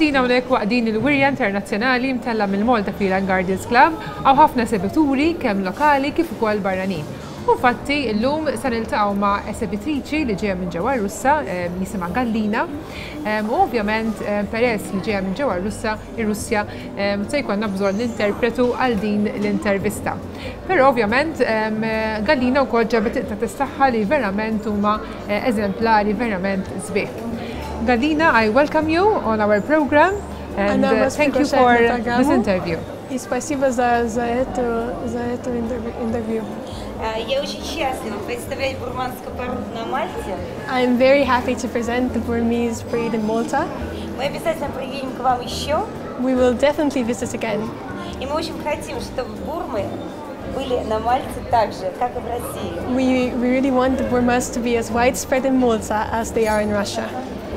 Għadina unek waqdin il-Wirja Internazzjonali mtella mill-Malta Freeland Guardians Club għaw ħafna sebituri kemm lokali kif ukoll barranin. U fatti l-lum san il-taqaw ma' esebitriċi li ġeja minn ġewwa Russa, eh, jisima Gallina. U ovvjament eh, peress li ġeja minn ġewwa Russa, ir-Russja se jkollna bżonn l-interpretu għal din l-intervista. Però ovvjament Gallina wkoll ġabet ta' tistaħħa li verament huma eh, eżemplari verament sbieħ. Gallina, I welcome you on our program and Она uh, вас thank you приглашает for на this программу. interview. И спасибо за, за, эту, за эту интервью- интервью. А, Я очень счастлива представлять бурманскую породу на Мальте. I'm very happy to present the Burmese breed in Malta. Мы обязательно приедем к вам еще. We will definitely visit again. И мы очень хотим, чтобы Бурмы были на Мальте так же, как и в России. We, we really want the Burmas to be as widespread in Malta as they are in Russia.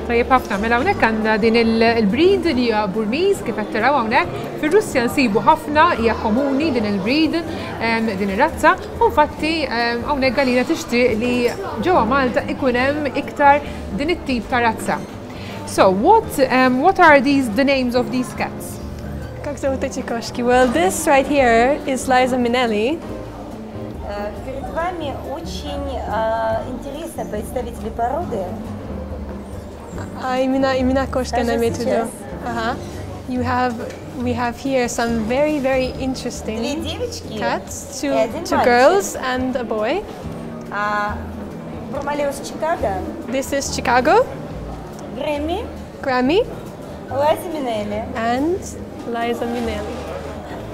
Tajjeb ħafna, mela hawnhekk għandna din il- il-breed li hija Burmiż kif qed taraw hawnhekk. Fir-Russja nsibu ħafna hija komuni din il-breed, em, din ir-razza, u infatti em, hawnhekk għalina tixtieq li ġewwa Malta ikun hemm iktar din it-tip ta' razza. So, what um, what are these the names of these cats? Как зовут эти кошки? Well, this right here is Liza Minnelli. Э, Перед вами очень а, интересные представители породы. А имена, имена кошки она Даже имеет в виду. сейчас. Ага. You have, we have here some very, very Две interesting девочки cats, и two, один two мальчик. girls and a boy. А, Бурмалеус Чикаго, This is Chicago, Грэмми, Grammy, Лази Минелли. and Liza Minnelli.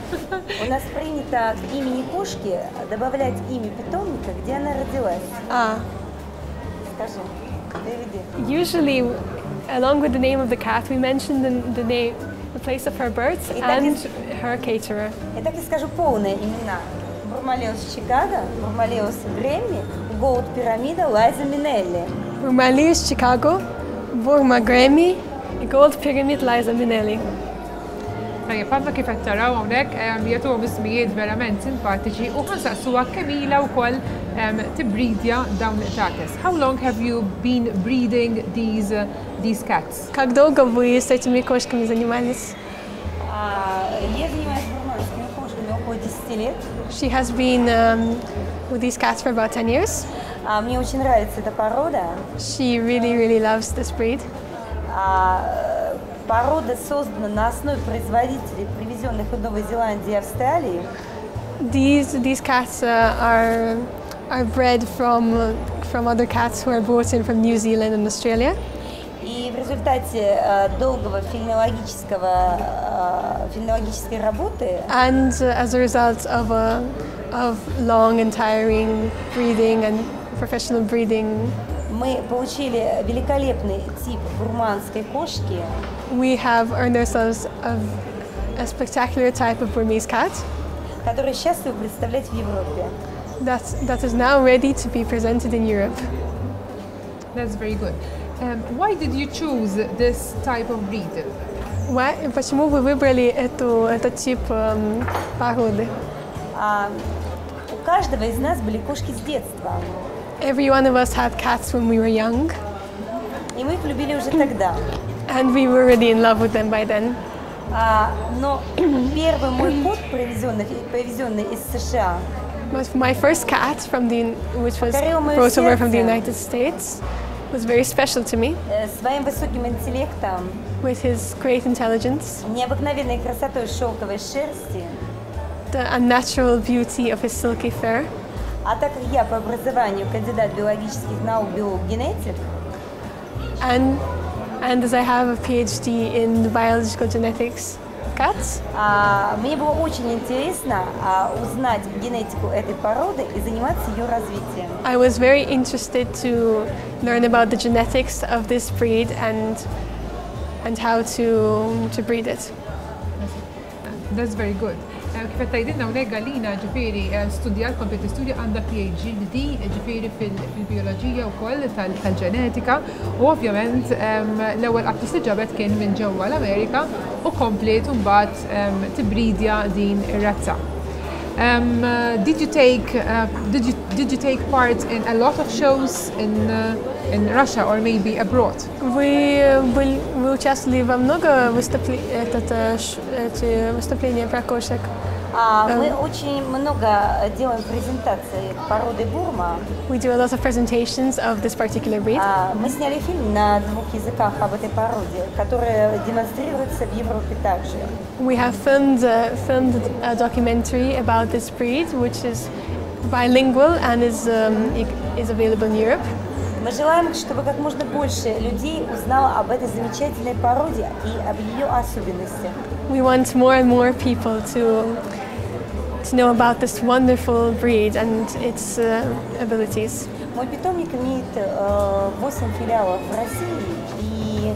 У нас принято к имени кошки добавлять имя питомника, где она родилась. Ah, Скажи, переведи. usually, along with the name of the cat, we mention the, the name, the place of her birth И так and и- her caterer. Я так и скажу полные имена. Бурмалеус Чикаго, Бурмалеус Грэмми, Голд Пирамида, Лайза Минелли. Burmalius Chicago, Burma Grammy, Gold Pyramid Liza Minnelli. Tajjeb, ħafna kif qed taraw hawnhekk em, jagħtu ismijiet verament simpatiċi u ħansaqsuha kemm ilha wkoll em, tibridja dawn il-tates. How long have you been breeding these uh, these cats? Как долго вы с этими кошками занимались? А, я занимаюсь бурманскими кошками около 10 лет. She has been um, with these cats for about 10 years. А, мне очень нравится эта порода. She really, really loves this breed. Порода создана на основе производителей, привезенных из Новой Зеландии и Австралии. These, these cats uh, are, are bred from, uh, from other cats who are brought in from New Zealand and Australia. И в результате э, долгого филинологического, э, филинологической работы And uh, as a result of, a, of long and tiring breeding and professional breeding, мы получили великолепный тип бурманской кошки, we have earned ourselves a, a spectacular type of Burmese cat который счастлив представлять в Европе. that, that is now ready to be presented in Europe. That's very good. Um, why did you choose this type of breed? Why, почему вы выбрали эту, этот тип эм, породы? А, у каждого из нас были кошки с детства, Every one of us had cats when we were young, и мы их любили уже тогда. and we were really in love with them by then. А, но первый мой кот, привезенный, привезенный из США, But my first cat, from the, which was Покорил моё brought over from the сердце. United States, was very special to me э, своим высоким интеллектом, with his great intelligence, необыкновенной красотой шелковой шерсти, the unnatural beauty of his silky fur, а так как я по образованию кандидат биологических наук, биолог-генетик, and, and as I have a PhD in biological genetics of cats, а, мне было очень интересно а, узнать генетику этой породы и заниматься ее развитием. I was very interested to learn about the genetics of this breed and, and how to, to breed it. That's very good. Eh, Kif qed tgħidilna hawnhekk Galina ġifieri eh, studjat komplet studja għandha PhD ġifieri fil- fil-bioloġija wkoll tal- tal-ġenetika u ovvjament em, l-ewwel qatt li ġabet kien minn ġewwa l-Amerika u komplet mbagħad em, tibridja din ir-razza. Um, uh, did you take uh, did you did you take part in a lot of shows in uh, in Russia or maybe abroad? Вы, э, были, вы участвовали во много выступле- этот, э, ш- эти выступления про кошек? А, Да. мы очень много делаем презентаций породы Бурма. We do a lot of presentations of this particular breed. А, мы сняли фильм на двух языках об этой породе, который демонстрируется в Европе также. We have filmed, uh, filmed a documentary about this breed, which is bilingual and is, um, i- is available in Europe. Мы желаем, чтобы как можно больше людей узнало об этой замечательной породе и об ее особенностях. We want more and more people to, to know about this wonderful breed and its uh, abilities. Мой питомник имеет э, 8 филиалов в России и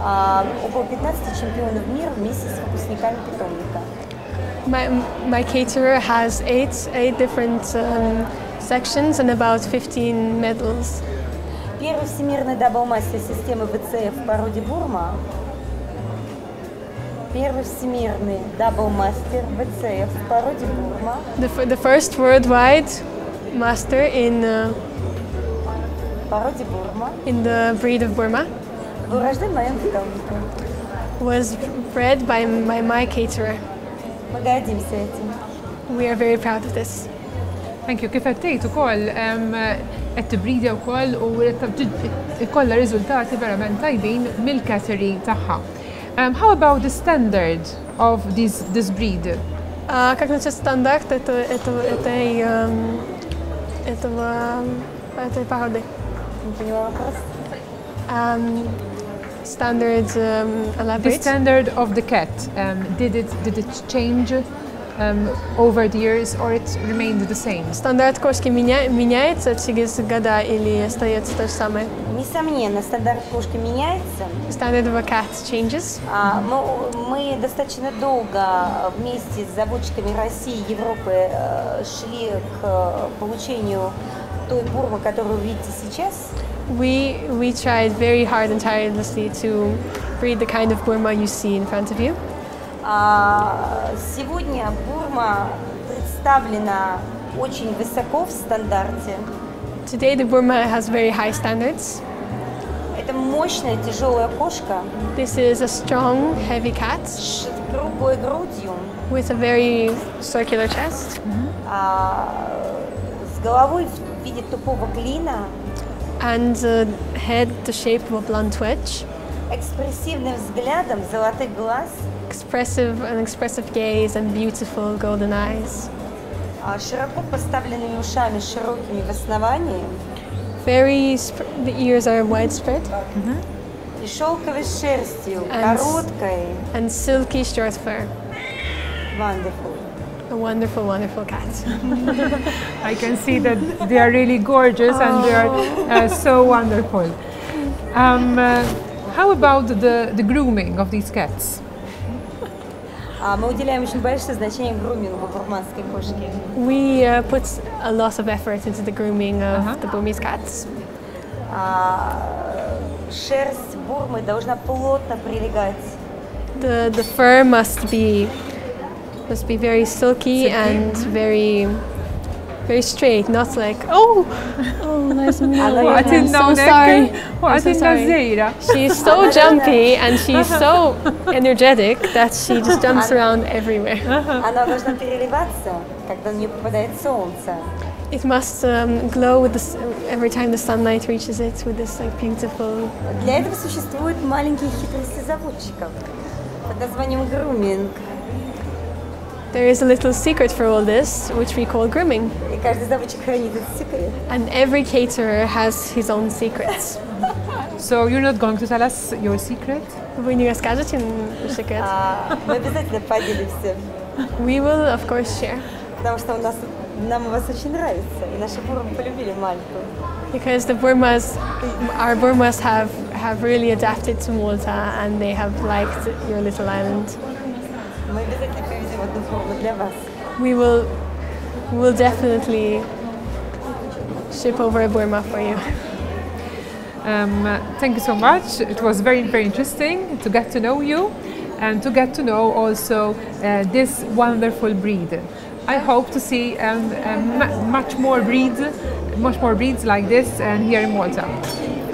а, около 15 чемпионов мира вместе с выпускниками питомника. My, my caterer has eight, eight different um, sections and about 15 medals. Первый всемирный даблмастер системы ВЦФ в породе Бурма. the, the first worldwide master in uh, in the breed of Burma was bred by, by my caterer. We are very proud of this. Thank you. Kif għattejt u koll, għed tibridja u koll u kolla rizultati verament tajbin mill-kateri taħħa. Um, how about the standard of this, this breed? А как насчет стандарт это, это, этой, эм, этого, этой породы? Не поняла вопрос? Um, standard um, The elaborate. standard of the cat, um, did it did it change um, over the years or it remained the same? Стандарт кошки меня, меняется через года или остается то же самое? Несомненно, стандарт кошки меняется. Standard of a cat changes. А, Мы, мы достаточно долго вместе с заводчиками России и Европы э, шли к э, получению той бурмы, которую вы видите сейчас. We, we tried very hard and tirelessly to breed the kind of Burma you see in front of you. А, Сегодня бурма представлена очень высоко в стандарте. Today the Burma has very high standards. Мощная тяжелая кошка. This is a strong, heavy cat с круглой грудью, with a very circular chest. А, с головой в виде тупого клина, and a head the shape of a blunt wedge, экспрессивным взглядом золотых глаз, expressive an expressive gaze and beautiful golden eyes. а, широко поставленными ушами широкими в основании Very, sp- the ears are widespread и шелковой шерстью, And- короткой. and silky short fur. Wonderful. A wonderful, wonderful cat. I can see that they are really gorgeous and they are uh, so wonderful. Um, uh, how about the, the grooming of these cats? А мы уделяем очень большое значение грумингу бурманской кошки. We uh, put a lot of effort into the grooming of Uh-huh. the Burmese cats. А, шерсть бурмы должна плотно прилегать The, the fur must be must be very silky, and very very straight, not like oh oh nice to meet you. Waqt I'm so il-nawnek, sorry. I'm waqt so sorry. il-nażejra. She's so jumpy and she's so energetic that she just jumps around everywhere. Она должна переливаться, когда на нее попадает солнце. It must um, glow with the, s- every time the sunlight reaches it with this like beautiful. Для этого существуют маленькие хитрости заводчиков под названием груминг. There is a little secret for all this, which we call grooming, И каждый заводчик хранит этот секрет. and every caterer has his own secrets. So you're not going to tell us your secret? Вы не расскажете м, секрет? А, мы обязательно поделимся, We will, of course, share. потому что у нас, нам у вас очень нравится, и наши бурмы полюбили Мальту. Because the Burmas, our Burmas have, have really adapted to Malta and they have liked your little island. Мы обязательно привезем одну бурму для вас. We will, will definitely ship over a Burma for you. Um, thank you so much. It was very, very interesting to get to know you and to get to know also uh, this wonderful breed. I hope to see um, um, mu- much more breeds, much more breeds like this and here in Malta.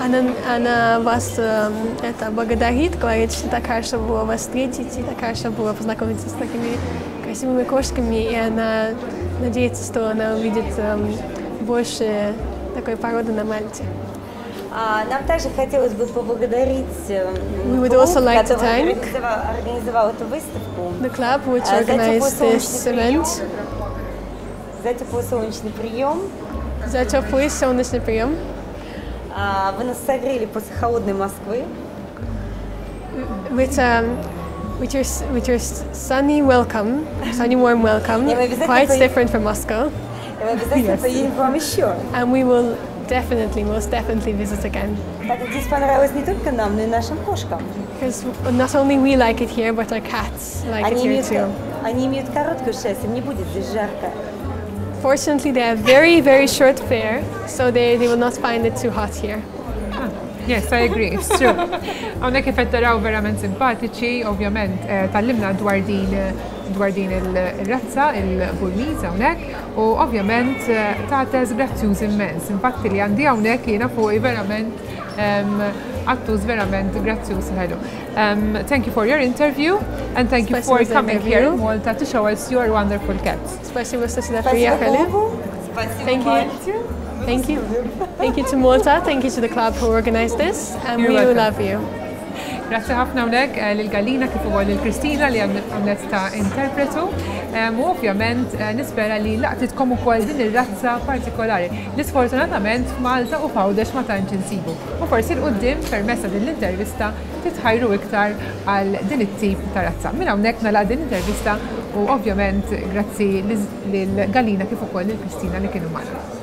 Она, она вас эм, это благодарит, говорит, что так хорошо было вас встретить, и так хорошо было познакомиться с такими красивыми кошками, и она надеется, что она увидит эм, больше такой породы на Мальте. А, Нам также хотелось бы поблагодарить э, We клуб, like который организовал, организовал эту выставку The club which А, organized this event, за теплый солнечный прием. за теплый солнечный прием. А, Вы нас согрели после холодной Москвы. With um, with your s- with your s- sunny welcome, sunny warm welcome, Yeah, maybe that's quite the- different from Moscow, И мы обязательно поедем к вам еще. and we will definitely, most definitely visit again. Так как здесь понравилось не только нам, но и нашим кошкам. Because not only we like it here, but our cats like it Они here имеют, too. они имеют короткую шерсть, им не будет здесь жарко. Fortunately, they have very very short fur, so they, they will not find it too hot here. Yes, I agree, it's true. Għonek kif taraw verament simpatiċi, ovvjament, eh, tallimna dwar din dwar din il-razza, il-Burmese hawnhekk, u ovvjament eh, tates grazzjuż immens. Infatti li għandi hawnhekk jiena fuqi verament em, għattuż verament grazzjuż ħelu. Um, thank you for your interview and thank you for Спасибо за coming here in интервью. Malta to show us your wonderful cats. Спасибо, что сюда Спасибо приехали. клубу, спасибо Thank you. Мальте. Thank you. Thank you to Malta. Thank you to the club who organized this, and You're we welcome. love you. Grazzi ħafna unek eh, l-Galina kif ukoll l-Kristina li għamlet ta' interpretu. Ehm, u ovvjament eh, nispera li laqtitkom ukoll din ir-razza partikolari li sfortunatament f'Malta u fawdex ma tantx insibu. U forsi l-qoddim permessa din l-intervista titħajru iktar għal din it-tip ta' razza. Minn hawnhekk nagħlaq din l-intervista u ovvjament grazzi l-Galina kif ukoll lil-Kristina li kienu magħna.